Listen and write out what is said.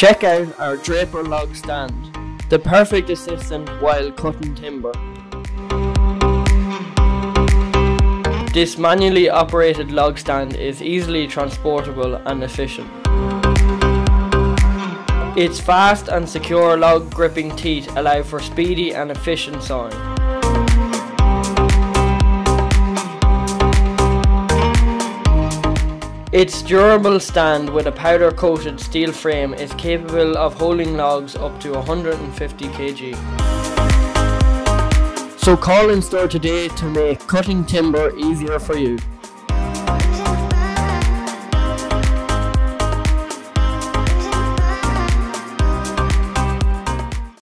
Check out our Draper log stand, the perfect assistant while cutting timber. This manually operated log stand is easily transportable and efficient. Its fast and secure log gripping teeth allow for speedy and efficient sawing. Its durable stand with a powder coated steel frame is capable of holding logs up to 150 kg. So call in store today to make cutting timber easier for you.